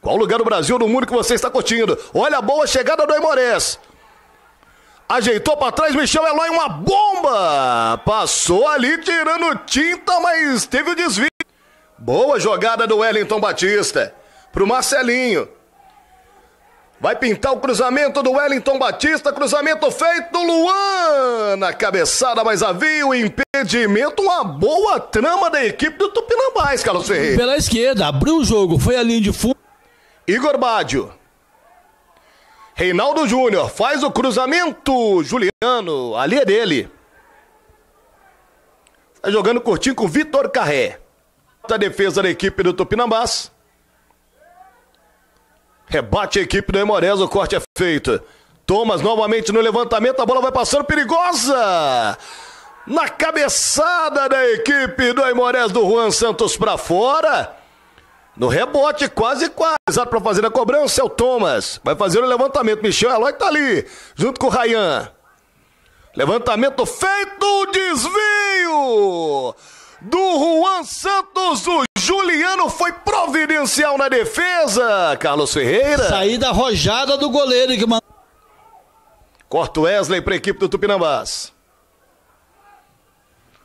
Qual lugar do Brasil no mundo que você está curtindo? Olha a boa chegada do Aimorés. Ajeitou para trás, Michel Eloy, uma bomba! Passou ali tirando tinta, mas teve o desvio. Boa jogada do Wellington Batista. Pro Marcelinho. Vai pintar o cruzamento do Wellington Batista, cruzamento feito, Luan! Na cabeçada, mas havia o impedimento, uma boa trama da equipe do Tupinambás, Carlos Ferreira. Pela esquerda, abriu o jogo, foi a linha de fundo. Igor Bádio. Reinaldo Júnior faz o cruzamento. Juliano, ali é dele. Tá jogando curtinho com Vitor Carré. A defesa da equipe do Tupinambás. Rebate a equipe do Emorés, o corte é feito. Thomas novamente no levantamento, a bola vai passando perigosa. Na cabeçada da equipe do Emorés do Juan Santos para fora. No rebote, quase, quase. Para fazer a cobrança é o Thomas. Vai fazer o levantamento. Michel Eloy tá ali, junto com o Rayan. Levantamento feito, desvio do Juan Santos. O Juliano foi providencial na defesa. Carlos Ferreira. Saída arrojada do goleiro que mandou. Corta Wesley para a equipe do Tupinambás.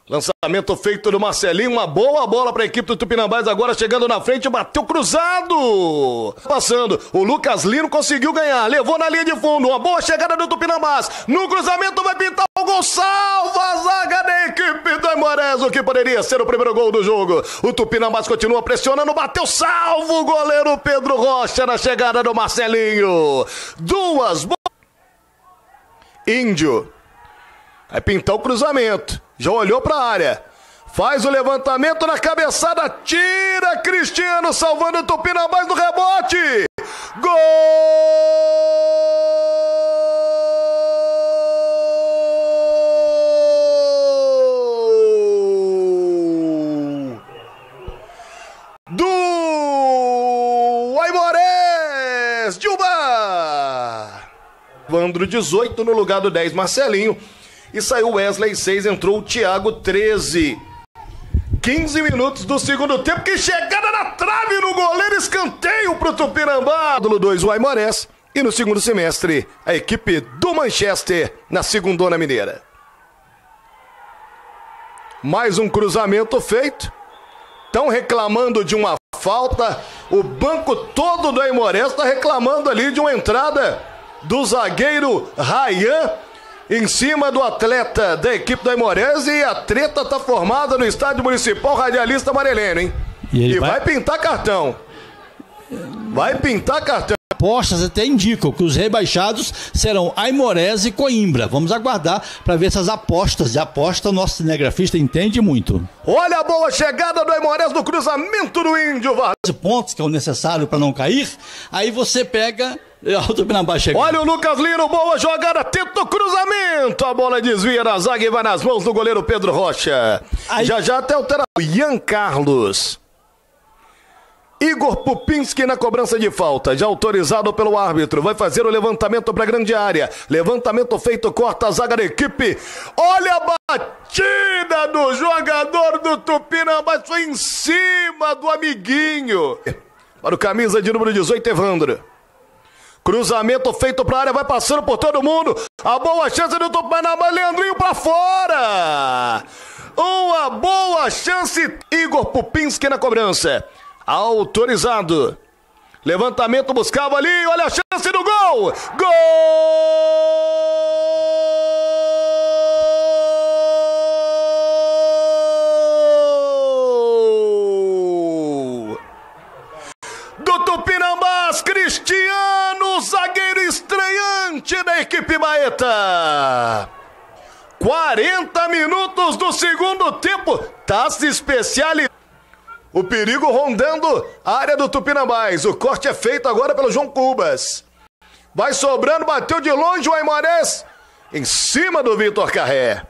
Lançamento feito do Marcelinho, uma boa bola para a equipe do Tupinambás, agora chegando na frente, bateu cruzado. Passando, o Lucas Lino conseguiu ganhar, levou na linha de fundo, uma boa chegada do Tupinambás. No cruzamento vai pintar o gol, salva a zaga da equipe do Aimorés, o que poderia ser o primeiro gol do jogo. O Tupinambás continua pressionando, bateu salvo o goleiro Pedro Rocha na chegada do Marcelinho. Duas boas. Índio. Vai pintar o cruzamento. Já olhou para a área. Faz o levantamento na cabeçada. Tira Cristiano salvando o Tupinambás no rebote. Gol! Do Aimorés Dilma! Vandro 18 no lugar do 10 Marcelinho. E saiu Wesley 6, entrou o Thiago 13. 15 minutos do segundo tempo, que chegada na trave no goleiro, escanteio pro Tupinambá. Do 2, o Aimorés. E no segundo semestre, a equipe do Manchester na segundona mineira. Mais um cruzamento feito. Estão reclamando de uma falta. O banco todo do Aimorés está reclamando ali de uma entrada do zagueiro Rayan em cima do atleta da equipe da Imorés e a treta tá formada no estádio municipal radialista Amareleno, hein? E, E, vai... vai... pintar cartão. Vai pintar cartão. Apostas até indicam que os rebaixados serão Aimorés e Coimbra. Vamos aguardar para ver essas apostas. De aposta, o nosso cinegrafista entende muito. Olha a boa chegada do Aimorés no cruzamento do Índio. 12 pontos que é o necessário para não cair. Aí você pega. Chega. Olha o Lucas Lino, boa jogada, tenta o cruzamento. A bola desvia na zaga e vai nas mãos do goleiro Pedro Rocha. Aí- Já já até o Ian Carlos. Igor Pupinski na cobrança de falta, já autorizado pelo árbitro, vai fazer o levantamento para a grande área. Levantamento feito, corta a zaga da equipe. Olha a batida do jogador do Tupinambás, foi em cima do amiguinho. Para o camisa de número 18, Evandro. Cruzamento feito para a área, vai passando por todo mundo. A boa chance do Tupinambás, Leandrinho para fora. Uma boa chance, Igor Pupinski na cobrança. Autorizado. Levantamento buscava ali, olha a chance do gol! Gol! Do Tupinambás, Cristiano, zagueiro estreante da equipe Baeta. 40 minutos do segundo tempo, taça especial. O perigo rondando a área do Tupinambás. O corte é feito agora pelo João Cubas. Vai sobrando, bateu de longe o Aimorés. Em cima do Vitor Carré.